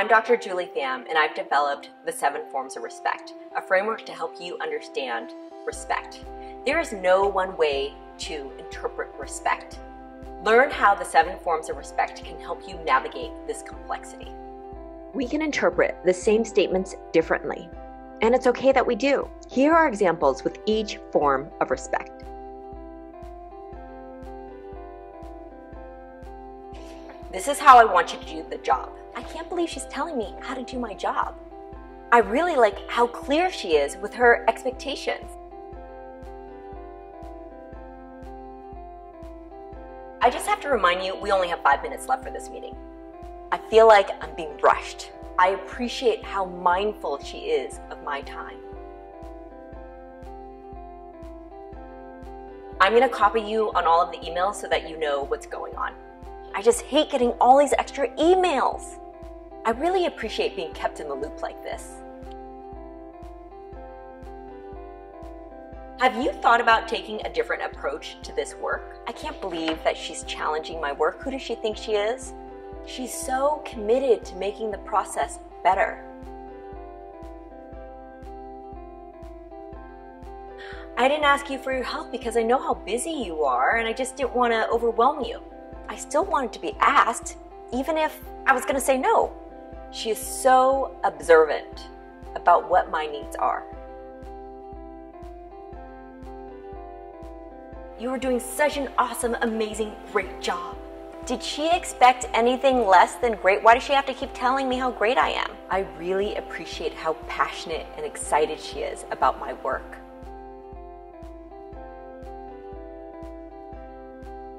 I'm Dr. Julie Pham, and I've developed the seven forms of respect, a framework to help you understand respect. There is no one way to interpret respect. Learn how the seven forms of respect can help you navigate this complexity. We can interpret the same statements differently, and it's okay that we do. Here are examples with each form of respect. This is how I want you to do the job. I can't believe she's telling me how to do my job. I really like how clear she is with her expectations. I just have to remind you, we only have five minutes left for this meeting. I feel like I'm being rushed. I appreciate how mindful she is of my time. I'm going to copy you on all of the emails so that you know what's going on. I just hate getting all these extra emails. I really appreciate being kept in the loop like this. Have you thought about taking a different approach to this work? I can't believe that she's challenging my work. Who does she think she is? She's so committed to making the process better. I didn't ask you for your help because I know how busy you are and I just didn't want to overwhelm you. I still wanted to be asked, even if I was going to say no. She is so observant about what my needs are. You are doing such an awesome, amazing, great job. Did she expect anything less than great? Why does she have to keep telling me how great I am? I really appreciate how passionate and excited she is about my work.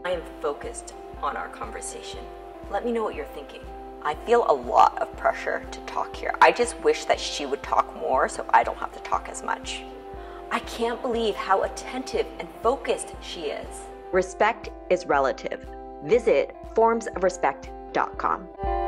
I am focused on our conversation. Let me know what you're thinking. I feel a lot of pressure to talk here. I just wish that she would talk more so I don't have to talk as much. I can't believe how attentive and focused she is. Respect is relative. Visit formsofrespect.com.